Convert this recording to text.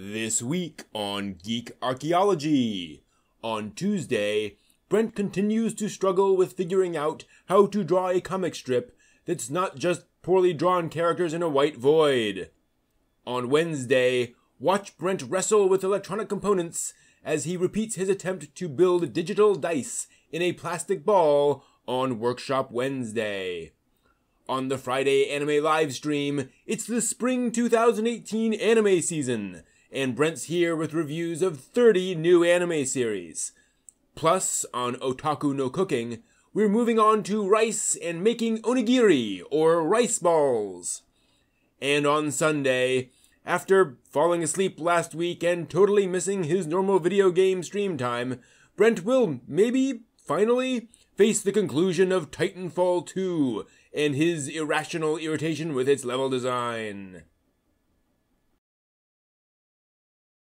This week on Geek Archaeology. On Tuesday, Brent continues to struggle with figuring out how to draw a comic strip that's not just poorly drawn characters in a white void. On Wednesday, watch Brent wrestle with electronic components as he repeats his attempt to build digital dice in a plastic ball on Workshop Wednesday. On the Friday anime live stream, it's the spring 2018 anime season, and Brent's here with reviews of 30 new anime series. Plus, on Otaku no Cooking, we're moving on to rice and making onigiri, or rice balls. And on Sunday, after falling asleep last week and totally missing his normal video game stream time, Brent will maybe, finally, face the conclusion of Titanfall 2 and his irrational irritation with its level design.